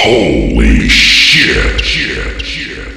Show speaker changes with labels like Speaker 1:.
Speaker 1: Holy shit. shit, shit.